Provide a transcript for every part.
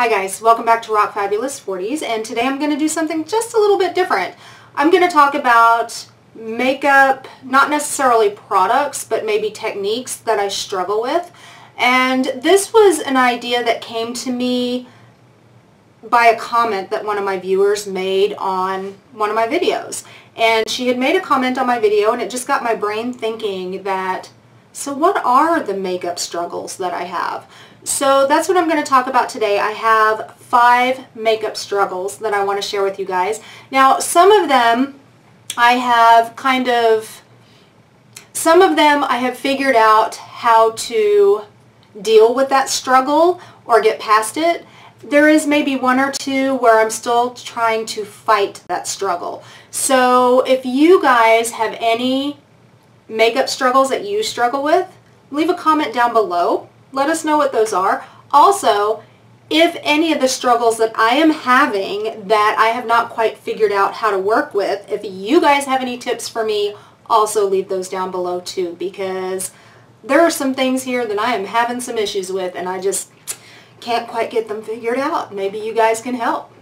Hi guys, welcome back to Rock Fabulous 40s and today I'm going to do something just a little bit different. I'm going to talk about makeup, not necessarily products, but maybe techniques that I struggle with. And this was an idea that came to me by a comment that one of my viewers made on one of my videos. And she had made a comment on my video and it just got my brain thinking that, so what are the makeup struggles that I have? So that's what I'm going to talk about today. I have five makeup struggles that I want to share with you guys. Now, some of them I have kind of, some of them I have figured out how to deal with that struggle or get past it. There is maybe one or two where I'm still trying to fight that struggle. So if you guys have any makeup struggles that you struggle with, leave a comment down below let us know what those are. Also, if any of the struggles that I am having that I have not quite figured out how to work with, if you guys have any tips for me, also leave those down below too because there are some things here that I am having some issues with and I just can't quite get them figured out. Maybe you guys can help.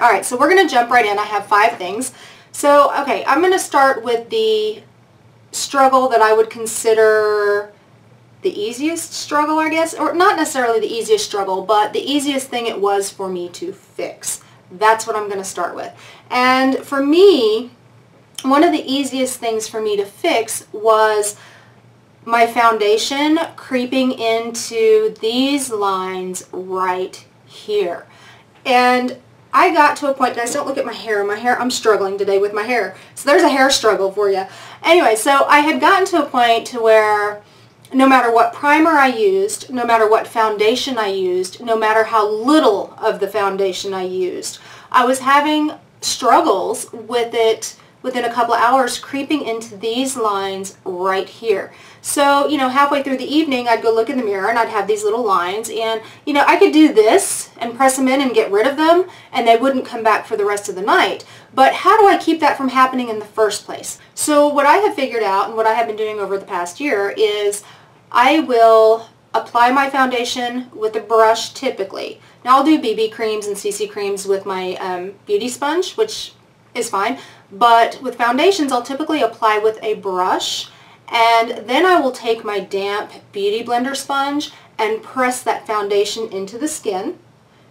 Alright, so we're going to jump right in. I have five things. So, okay, I'm going to start with the struggle that I would consider the easiest struggle, I guess, or not necessarily the easiest struggle, but the easiest thing it was for me to fix. That's what I'm going to start with. And for me, one of the easiest things for me to fix was my foundation creeping into these lines right here. And I got to a point, guys, don't look at my hair. My hair, I'm struggling today with my hair. So there's a hair struggle for you. Anyway, so I had gotten to a point to where no matter what primer I used, no matter what foundation I used, no matter how little of the foundation I used, I was having struggles with it within a couple of hours creeping into these lines right here. So, you know, halfway through the evening, I'd go look in the mirror and I'd have these little lines and, you know, I could do this and press them in and get rid of them and they wouldn't come back for the rest of the night. But how do I keep that from happening in the first place? So what I have figured out and what I have been doing over the past year is I will apply my foundation with a brush typically. Now I'll do BB creams and CC creams with my um, beauty sponge, which is fine. But with foundations, I'll typically apply with a brush and then I will take my damp Beauty Blender sponge and press that foundation into the skin.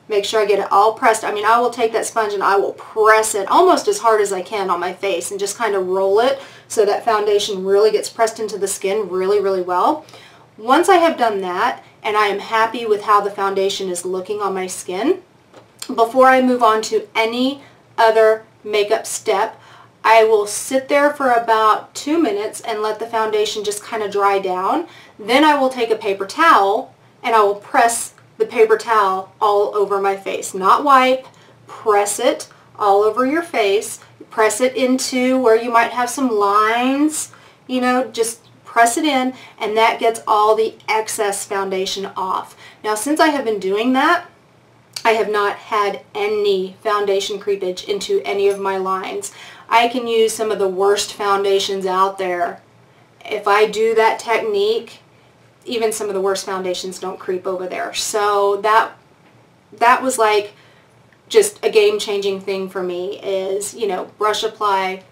Make sure I get it all pressed. I mean, I will take that sponge and I will press it almost as hard as I can on my face and just kind of roll it so that foundation really gets pressed into the skin really, really well. Once I have done that and I am happy with how the foundation is looking on my skin, before I move on to any other makeup step, I will sit there for about two minutes and let the foundation just kind of dry down. Then I will take a paper towel and I will press the paper towel all over my face. Not wipe, press it all over your face. Press it into where you might have some lines, you know, just press it in and that gets all the excess foundation off. Now since I have been doing that, I have not had any foundation creepage into any of my lines. I can use some of the worst foundations out there. If I do that technique, even some of the worst foundations don't creep over there. So that that was like just a game-changing thing for me is, you know, brush apply,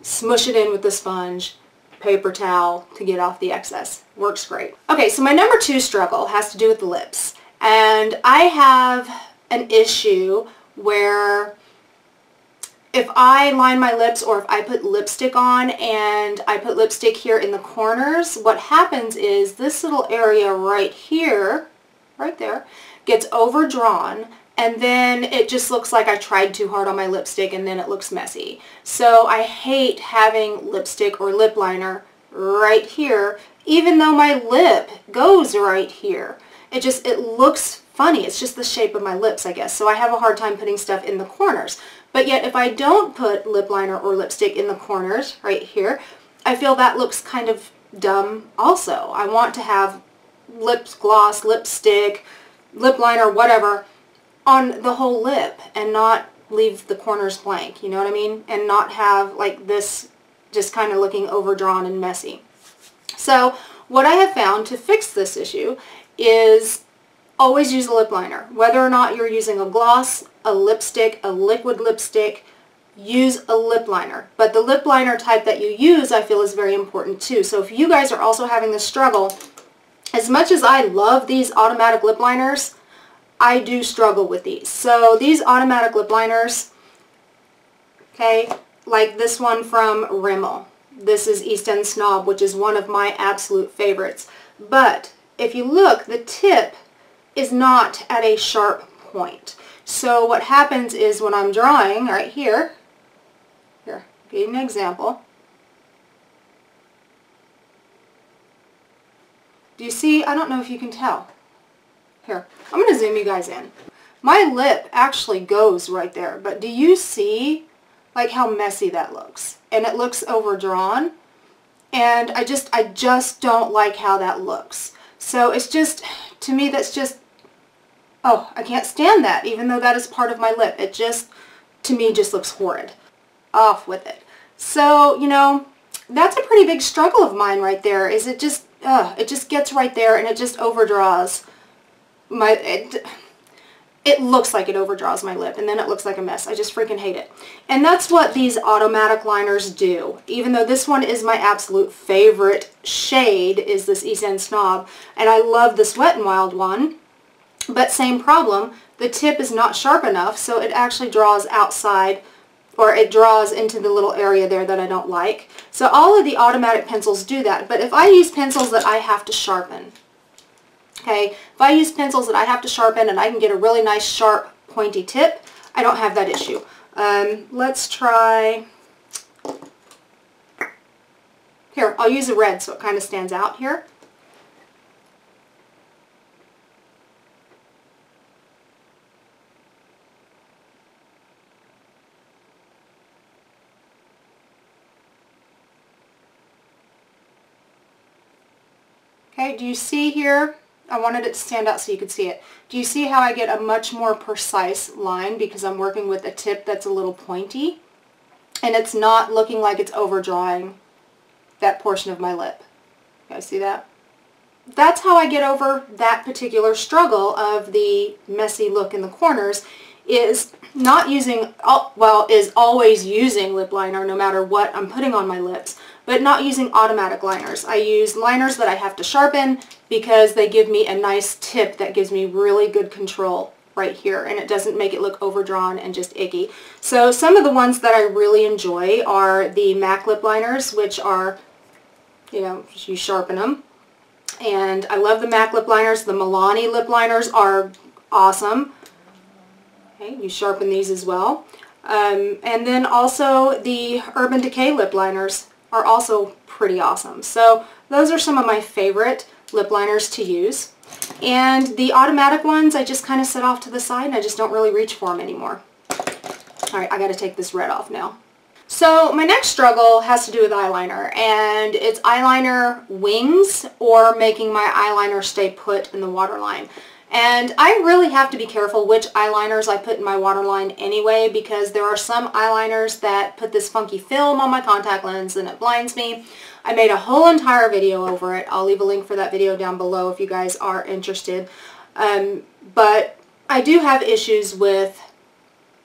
smush it in with the sponge, paper towel to get off the excess. Works great. Okay, so my number two struggle has to do with the lips. And I have an issue where if I line my lips or if I put lipstick on and I put lipstick here in the corners, what happens is this little area right here, right there, gets overdrawn and then it just looks like I tried too hard on my lipstick and then it looks messy. So I hate having lipstick or lip liner right here even though my lip goes right here. It just, it looks funny. It's just the shape of my lips, I guess. So I have a hard time putting stuff in the corners. But yet if I don't put lip liner or lipstick in the corners right here, I feel that looks kind of dumb also. I want to have lip gloss, lipstick, lip liner, whatever, on the whole lip and not leave the corners blank, you know what I mean? And not have like this just kind of looking overdrawn and messy. So what I have found to fix this issue is always use a lip liner. Whether or not you're using a gloss, a lipstick, a liquid lipstick, use a lip liner. But the lip liner type that you use I feel is very important too. So if you guys are also having this struggle, as much as I love these automatic lip liners, I do struggle with these. So these automatic lip liners, okay, like this one from Rimmel. This is East End Snob, which is one of my absolute favorites. But if you look, the tip is not at a sharp point. So what happens is when I'm drawing right here, here, give you an example. Do you see? I don't know if you can tell. Here, I'm going to zoom you guys in. My lip actually goes right there, but do you see like how messy that looks? And it looks overdrawn. And I just, I just don't like how that looks. So it's just, to me, that's just, oh, I can't stand that, even though that is part of my lip. It just, to me, just looks horrid. Off with it. So, you know, that's a pretty big struggle of mine right there, is it just, it just gets right there and it just overdraws my, it, it looks like it overdraws my lip and then it looks like a mess. I just freaking hate it. And that's what these automatic liners do. Even though this one is my absolute favorite shade is this East End Snob. And I love this Wet n Wild one. But same problem. The tip is not sharp enough so it actually draws outside or it draws into the little area there that I don't like. So all of the automatic pencils do that. But if I use pencils that I have to sharpen, okay? If I use pencils that I have to sharpen and I can get a really nice sharp pointy tip, I don't have that issue. Um, let's try, here, I'll use a red so it kind of stands out here. Okay, do you see here I wanted it to stand out so you could see it. Do you see how I get a much more precise line because I'm working with a tip that's a little pointy? And it's not looking like it's overdrawing that portion of my lip. You guys see that? That's how I get over that particular struggle of the messy look in the corners is not using, well, is always using lip liner no matter what I'm putting on my lips, but not using automatic liners. I use liners that I have to sharpen because they give me a nice tip that gives me really good control right here and it doesn't make it look overdrawn and just icky. So some of the ones that I really enjoy are the MAC lip liners which are, you know, you sharpen them. And I love the MAC lip liners. The Milani lip liners are awesome. Okay, you sharpen these as well. Um, and then also the Urban Decay lip liners are also pretty awesome. So those are some of my favorite lip liners to use. And the automatic ones I just kind of set off to the side and I just don't really reach for them anymore. Alright, I got to take this red off now. So my next struggle has to do with eyeliner and it's eyeliner wings or making my eyeliner stay put in the waterline. And I really have to be careful which eyeliners I put in my waterline anyway because there are some eyeliners that put this funky film on my contact lens and it blinds me. I made a whole entire video over it. I'll leave a link for that video down below if you guys are interested. Um, but I do have issues with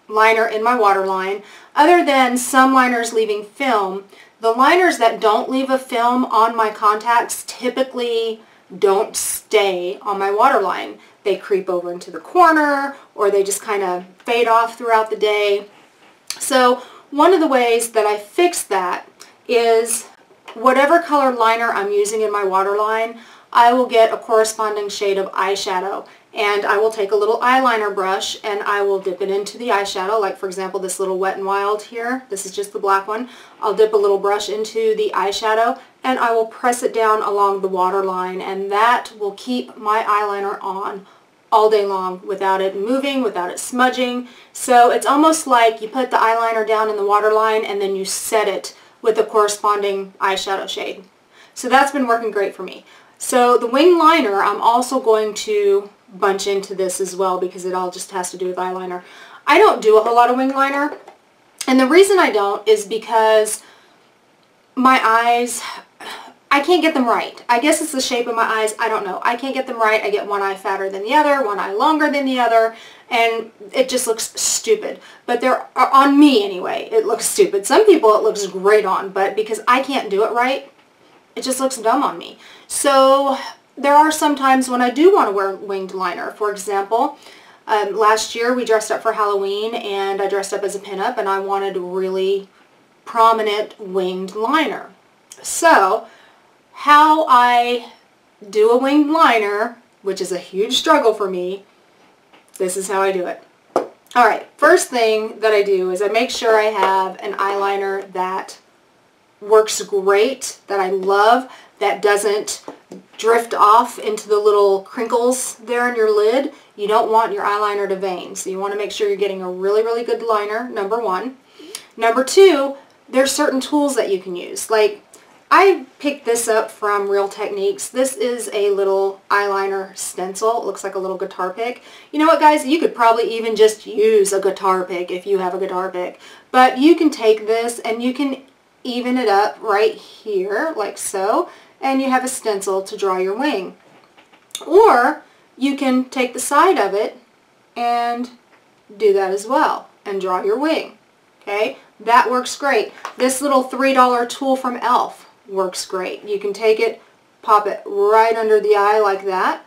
liner in my waterline. Other than some liners leaving film, the liners that don't leave a film on my contacts typically don't stay on my waterline. They creep over into the corner or they just kind of fade off throughout the day. So one of the ways that I fix that is whatever color liner I'm using in my waterline, I will get a corresponding shade of eyeshadow and I will take a little eyeliner brush and I will dip it into the eyeshadow like for example this little Wet n Wild here this is just the black one I'll dip a little brush into the eyeshadow and I will press it down along the waterline and that will keep my eyeliner on all day long without it moving, without it smudging. So it's almost like you put the eyeliner down in the waterline and then you set it with the corresponding eyeshadow shade. So that's been working great for me. So the wing liner, I'm also going to bunch into this as well because it all just has to do with eyeliner. I don't do a whole lot of wing liner. And the reason I don't is because my eyes, I can't get them right. I guess it's the shape of my eyes. I don't know. I can't get them right. I get one eye fatter than the other, one eye longer than the other, and it just looks stupid. But they're, uh, on me anyway, it looks stupid. Some people it looks great on, but because I can't do it right, it just looks dumb on me. So there are some times when I do want to wear winged liner. For example, um, last year we dressed up for Halloween and I dressed up as a pinup and I wanted a really prominent winged liner. So how I do a winged liner, which is a huge struggle for me, this is how I do it. Alright, first thing that I do is I make sure I have an eyeliner that works great, that I love, that doesn't drift off into the little crinkles there in your lid. You don't want your eyeliner to vein, so you want to make sure you're getting a really, really good liner, number one. Number two, there's certain tools that you can use. Like I picked this up from Real Techniques. This is a little eyeliner stencil. It looks like a little guitar pick. You know what guys, you could probably even just use a guitar pick if you have a guitar pick. But you can take this and you can even it up right here like so and you have a stencil to draw your wing. Or you can take the side of it and do that as well and draw your wing. Okay, that works great. This little $3 tool from e.l.f works great. You can take it, pop it right under the eye like that,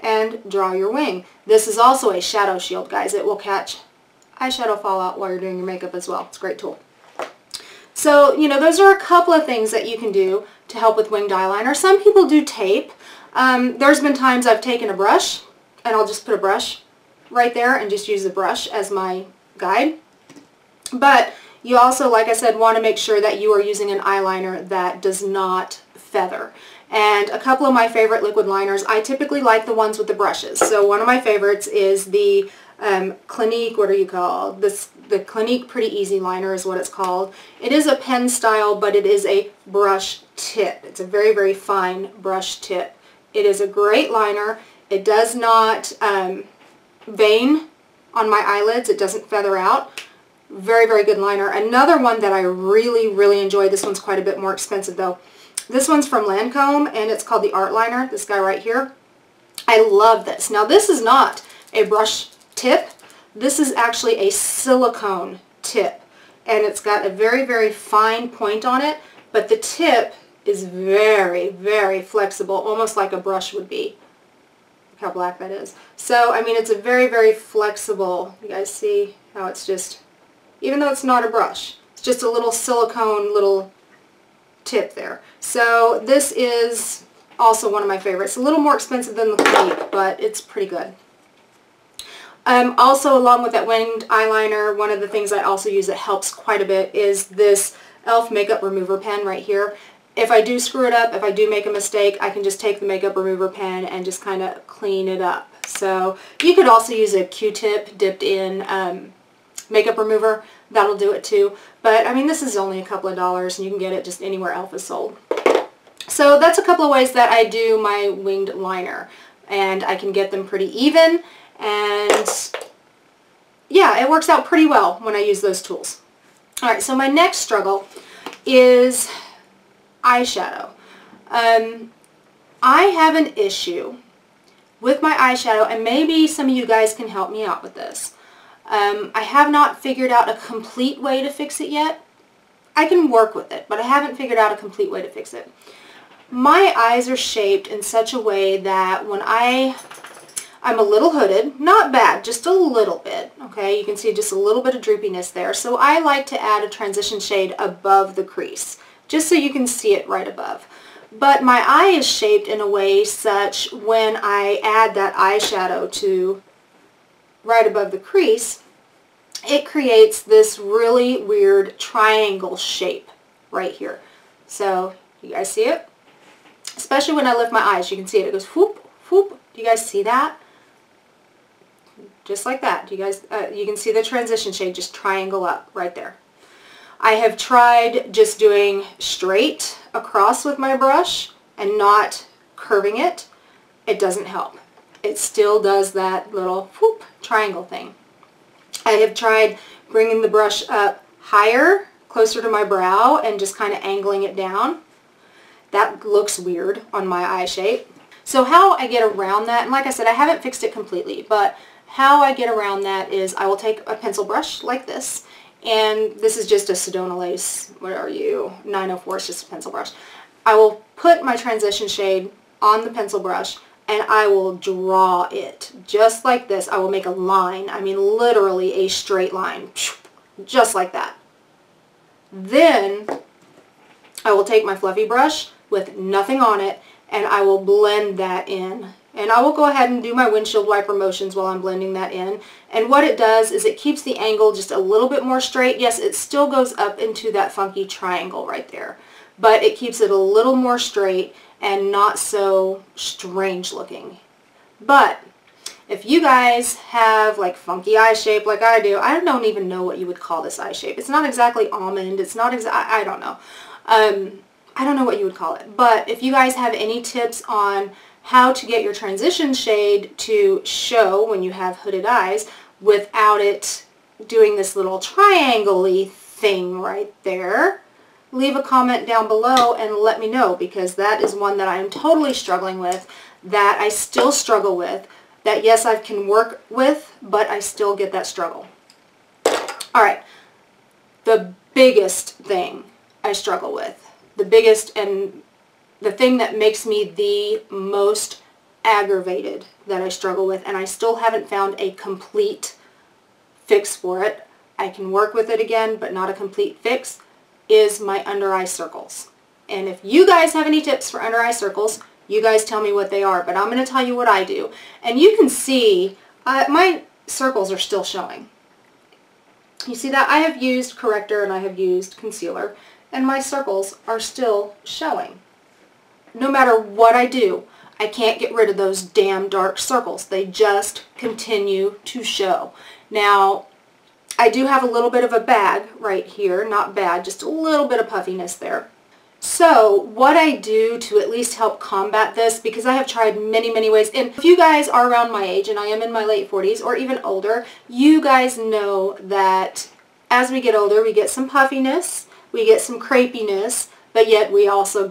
and draw your wing. This is also a shadow shield, guys. It will catch eyeshadow fallout while you're doing your makeup as well. It's a great tool. So, you know, those are a couple of things that you can do to help with winged eyeliner. Some people do tape. Um, there's been times I've taken a brush, and I'll just put a brush right there and just use the brush as my guide. But you also, like I said, want to make sure that you are using an eyeliner that does not feather. And a couple of my favorite liquid liners, I typically like the ones with the brushes. So one of my favorites is the um, Clinique, what are you called? This, the Clinique Pretty Easy Liner is what it's called. It is a pen style, but it is a brush tip. It's a very, very fine brush tip. It is a great liner. It does not um, vein on my eyelids. It doesn't feather out. Very, very good liner. Another one that I really, really enjoy, this one's quite a bit more expensive though. This one's from Lancome and it's called the Art Liner, this guy right here. I love this. Now this is not a brush tip. This is actually a silicone tip and it's got a very, very fine point on it, but the tip is very, very flexible, almost like a brush would be. Look how black that is. So, I mean, it's a very, very flexible, you guys see how it's just even though it's not a brush. It's just a little silicone little tip there. So this is also one of my favorites. A little more expensive than the Clinique, but it's pretty good. Um, also, along with that winged eyeliner, one of the things I also use that helps quite a bit is this e.l.f. Makeup Remover Pen right here. If I do screw it up, if I do make a mistake, I can just take the makeup remover pen and just kind of clean it up. So you could also use a Q-tip dipped in um, makeup remover. That'll do it too. But I mean, this is only a couple of dollars and you can get it just anywhere e.l.f. is sold. So that's a couple of ways that I do my winged liner. And I can get them pretty even. And yeah, it works out pretty well when I use those tools. Alright, so my next struggle is eyeshadow. Um, I have an issue with my eyeshadow, and maybe some of you guys can help me out with this. Um, I have not figured out a complete way to fix it yet. I can work with it, but I haven't figured out a complete way to fix it. My eyes are shaped in such a way that when I, I'm a little hooded, not bad, just a little bit, okay? You can see just a little bit of droopiness there. So I like to add a transition shade above the crease, just so you can see it right above. But my eye is shaped in a way such when I add that eyeshadow to right above the crease, it creates this really weird triangle shape right here. So you guys see it? Especially when I lift my eyes, you can see it. It goes whoop, whoop. Do you guys see that? Just like that. Do you guys, uh, you can see the transition shade just triangle up right there. I have tried just doing straight across with my brush and not curving it. It doesn't help it still does that little whoop triangle thing. I have tried bringing the brush up higher, closer to my brow, and just kind of angling it down. That looks weird on my eye shape. So how I get around that, and like I said, I haven't fixed it completely, but how I get around that is I will take a pencil brush like this, and this is just a Sedona Lace, what are you, 904 is just a pencil brush. I will put my transition shade on the pencil brush and I will draw it just like this. I will make a line, I mean literally a straight line, just like that. Then I will take my fluffy brush with nothing on it and I will blend that in. And I will go ahead and do my windshield wiper motions while I'm blending that in. And what it does is it keeps the angle just a little bit more straight. Yes, it still goes up into that funky triangle right there. But it keeps it a little more straight and not so strange looking. But if you guys have like funky eye shape like I do, I don't even know what you would call this eye shape. It's not exactly almond. It's not exactly, I don't know. Um, I don't know what you would call it. But if you guys have any tips on how to get your transition shade to show when you have hooded eyes without it doing this little triangle thing right there, leave a comment down below and let me know because that is one that I am totally struggling with, that I still struggle with, that yes, I can work with, but I still get that struggle. All right, the biggest thing I struggle with, the biggest and the thing that makes me the most aggravated that I struggle with, and I still haven't found a complete fix for it. I can work with it again, but not a complete fix is my under eye circles. And if you guys have any tips for under eye circles, you guys tell me what they are, but I'm going to tell you what I do. And you can see uh, my circles are still showing. You see that? I have used corrector and I have used concealer, and my circles are still showing. No matter what I do, I can't get rid of those damn dark circles. They just continue to show. Now, I do have a little bit of a bag right here, not bad, just a little bit of puffiness there. So what I do to at least help combat this, because I have tried many, many ways, and if you guys are around my age, and I am in my late 40s or even older, you guys know that as we get older, we get some puffiness, we get some crepiness, but yet we also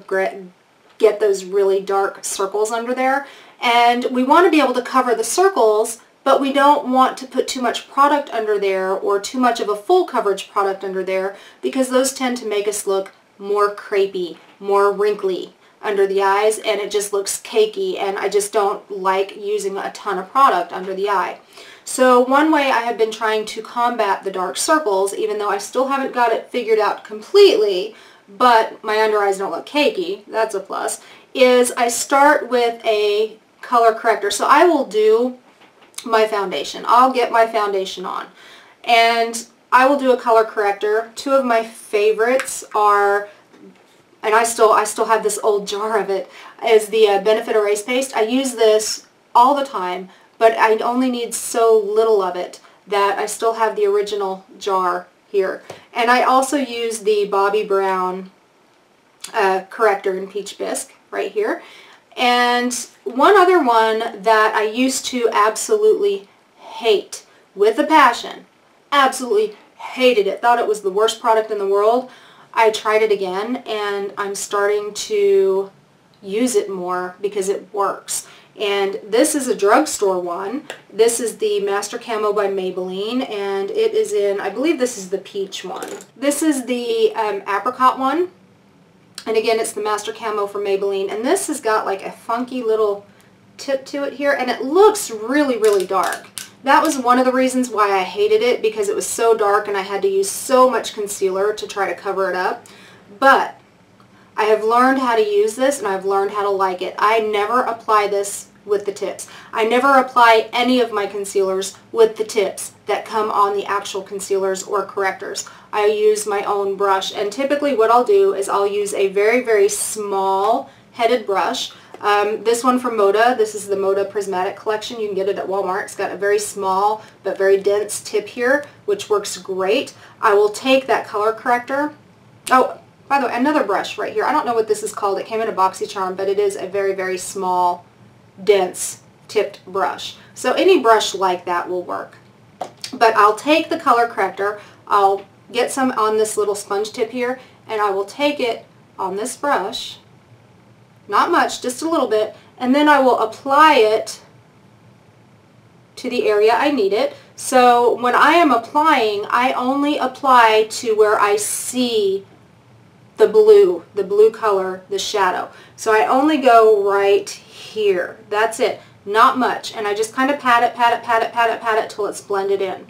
get those really dark circles under there. And we want to be able to cover the circles but we don't want to put too much product under there or too much of a full coverage product under there because those tend to make us look more crepey, more wrinkly under the eyes and it just looks cakey and I just don't like using a ton of product under the eye. So one way I have been trying to combat the dark circles, even though I still haven't got it figured out completely, but my under eyes don't look cakey, that's a plus, is I start with a color corrector. So I will do my foundation. I'll get my foundation on. And I will do a color corrector. Two of my favorites are, and I still I still have this old jar of it, is the uh, Benefit Erase Paste. I use this all the time, but I only need so little of it that I still have the original jar here. And I also use the Bobbi Brown uh, corrector in Peach Bisque right here. And one other one that I used to absolutely hate with a passion, absolutely hated it, thought it was the worst product in the world. I tried it again and I'm starting to use it more because it works. And this is a drugstore one. This is the Master Camo by Maybelline and it is in, I believe this is the peach one. This is the um, apricot one and again, it's the Master Camo from Maybelline. And this has got like a funky little tip to it here. And it looks really, really dark. That was one of the reasons why I hated it because it was so dark and I had to use so much concealer to try to cover it up. But I have learned how to use this and I've learned how to like it. I never apply this with the tips. I never apply any of my concealers with the tips that come on the actual concealers or correctors. I use my own brush and typically what I'll do is I'll use a very very small headed brush. Um, this one from Moda, this is the Moda Prismatic Collection. You can get it at Walmart. It's got a very small but very dense tip here which works great. I will take that color corrector. Oh, by the way, another brush right here. I don't know what this is called. It came in a BoxyCharm, but it is a very, very small dense tipped brush. So any brush like that will work. But I'll take the color corrector, I'll get some on this little sponge tip here, and I will take it on this brush not much, just a little bit, and then I will apply it to the area I need it. So when I am applying, I only apply to where I see the blue, the blue color, the shadow. So I only go right here. That's it. Not much. And I just kind of pat it, pat it, pat it, pat it, pat it till it's blended in.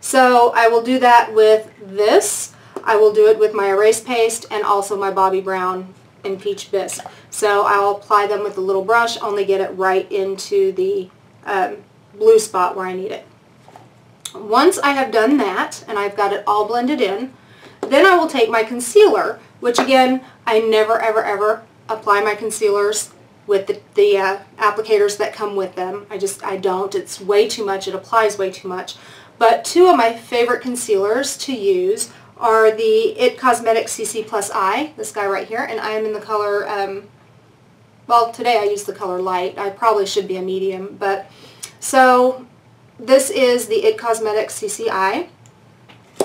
So I will do that with this. I will do it with my erase paste and also my Bobbi Brown and Peach Bisque. So I'll apply them with a little brush, only get it right into the um, blue spot where I need it. Once I have done that and I've got it all blended in, then I will take my concealer, which again, I never ever ever apply my concealers with the, the uh, applicators that come with them. I just, I don't. It's way too much. It applies way too much. But two of my favorite concealers to use are the IT Cosmetics CC Plus Eye, this guy right here, and I am in the color, um, well today I use the color light. I probably should be a medium, but so this is the IT Cosmetics CCI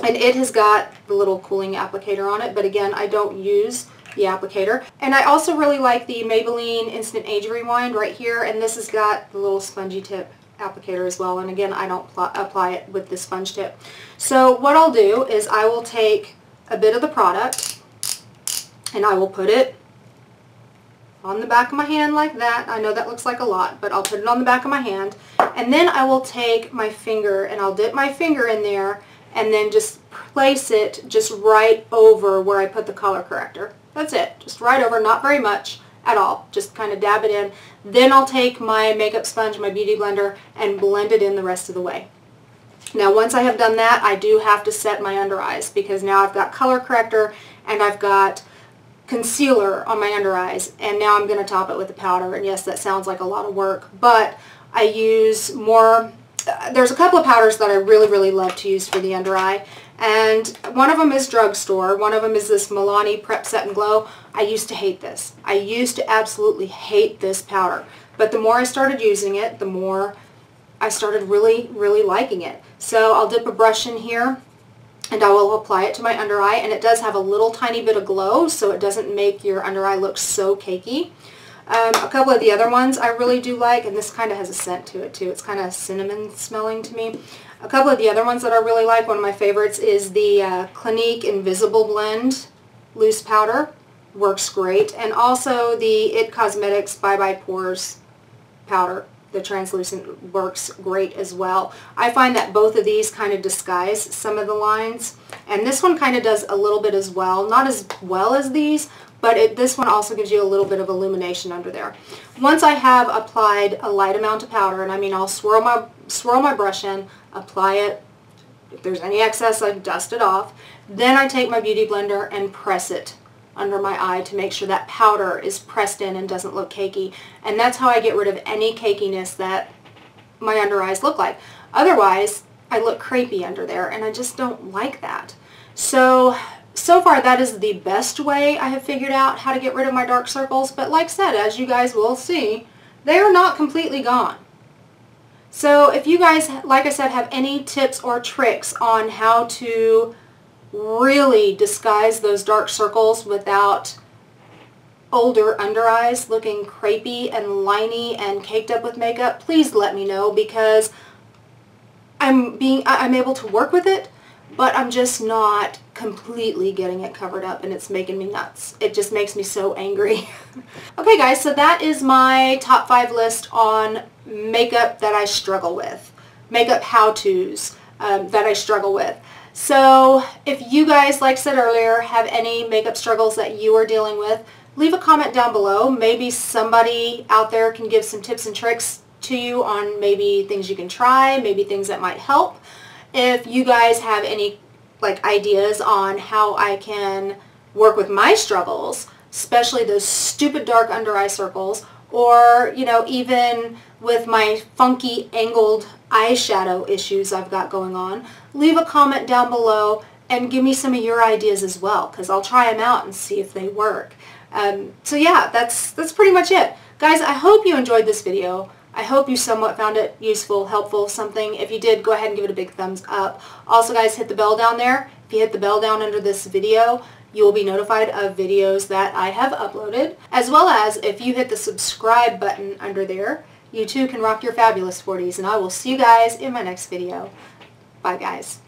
and it has got the little cooling applicator on it, but again, I don't use the applicator. And I also really like the Maybelline Instant Age Rewind right here, and this has got the little spongy tip applicator as well, and again, I don't apply it with the sponge tip. So what I'll do is I will take a bit of the product, and I will put it on the back of my hand like that. I know that looks like a lot, but I'll put it on the back of my hand. And then I will take my finger and I'll dip my finger in there and then just place it just right over where I put the color corrector. That's it. Just right over, not very much at all. Just kind of dab it in. Then I'll take my makeup sponge, my beauty blender, and blend it in the rest of the way. Now once I have done that, I do have to set my under eyes because now I've got color corrector and I've got concealer on my under eyes and now I'm going to top it with the powder and yes that sounds like a lot of work but I use more there's a couple of powders that I really, really love to use for the under eye. And one of them is drugstore. One of them is this Milani Prep Set and Glow. I used to hate this. I used to absolutely hate this powder. But the more I started using it, the more I started really, really liking it. So I'll dip a brush in here and I will apply it to my under eye. And it does have a little tiny bit of glow, so it doesn't make your under eye look so cakey. Um, a couple of the other ones I really do like, and this kind of has a scent to it too. It's kind of cinnamon smelling to me. A couple of the other ones that I really like, one of my favorites is the uh, Clinique Invisible Blend Loose Powder. Works great. And also the IT Cosmetics Bye Bye Pores Powder. The translucent works great as well. I find that both of these kind of disguise some of the lines. And this one kind of does a little bit as well. Not as well as these, but it, this one also gives you a little bit of illumination under there. Once I have applied a light amount of powder, and I mean I'll swirl my, swirl my brush in, apply it, if there's any excess I dust it off, then I take my Beauty Blender and press it under my eye to make sure that powder is pressed in and doesn't look cakey. And that's how I get rid of any cakiness that my under eyes look like. Otherwise, I look crepey under there and I just don't like that. So so far that is the best way I have figured out how to get rid of my dark circles, but like said, as you guys will see, they are not completely gone. So if you guys, like I said, have any tips or tricks on how to really disguise those dark circles without older under eyes looking crepey and liney and caked up with makeup, please let me know because I'm being I'm able to work with it, but I'm just not completely getting it covered up and it's making me nuts. It just makes me so angry. okay guys, so that is my top five list on makeup that I struggle with. Makeup how-tos um, that I struggle with. So if you guys, like I said earlier, have any makeup struggles that you are dealing with, leave a comment down below. Maybe somebody out there can give some tips and tricks to you on maybe things you can try, maybe things that might help. If you guys have any like ideas on how I can work with my struggles, especially those stupid dark under eye circles, or, you know, even with my funky angled eyeshadow issues I've got going on, leave a comment down below and give me some of your ideas as well, because I'll try them out and see if they work. Um, so yeah, that's, that's pretty much it. Guys, I hope you enjoyed this video. I hope you somewhat found it useful, helpful, something. If you did, go ahead and give it a big thumbs up. Also, guys, hit the bell down there. If you hit the bell down under this video, you will be notified of videos that I have uploaded, as well as if you hit the subscribe button under there, you too can rock your fabulous 40s, and I will see you guys in my next video. Bye guys.